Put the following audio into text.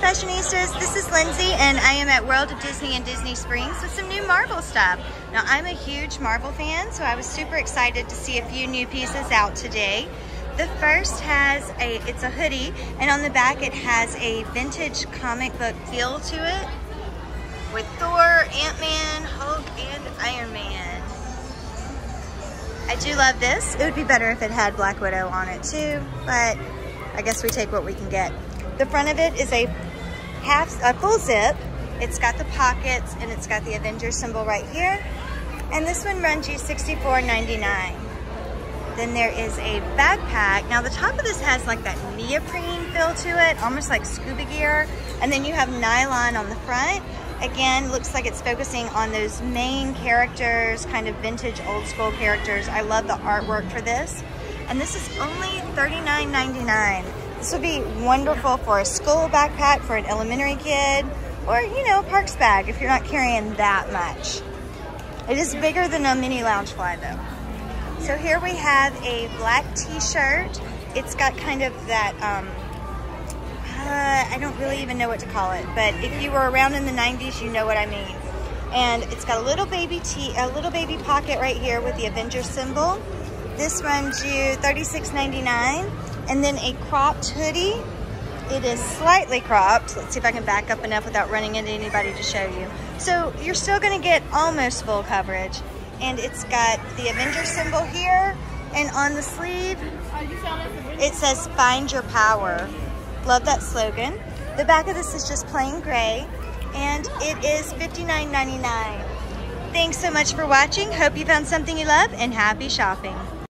fashionistas, this is Lindsay and I am at World of Disney in Disney Springs with some new Marvel stuff. Now I'm a huge Marvel fan so I was super excited to see a few new pieces out today. The first has a, it's a hoodie and on the back it has a vintage comic book feel to it with Thor, Ant-Man, Hulk, and Iron Man. I do love this. It would be better if it had Black Widow on it too, but I guess we take what we can get. The front of it is a half, a full zip. It's got the pockets and it's got the Avengers symbol right here. And this one runs you $64.99. Then there is a backpack. Now the top of this has like that neoprene feel to it, almost like scuba gear. And then you have nylon on the front. Again, looks like it's focusing on those main characters, kind of vintage old school characters. I love the artwork for this. And this is only $39.99. This would be wonderful for a school backpack for an elementary kid or, you know, a parks bag if you're not carrying that much. It is bigger than a mini Loungefly though. So here we have a black t-shirt. It's got kind of that, um, uh, I don't really even know what to call it, but if you were around in the 90s, you know what I mean. And it's got a little baby t a little baby pocket right here with the Avengers symbol. This runs you $36.99 and then a cropped hoodie. It is slightly cropped. Let's see if I can back up enough without running into anybody to show you. So you're still gonna get almost full coverage. And it's got the Avenger symbol here, and on the sleeve, it says find your power. Love that slogan. The back of this is just plain gray, and it is $59.99. Thanks so much for watching. Hope you found something you love, and happy shopping.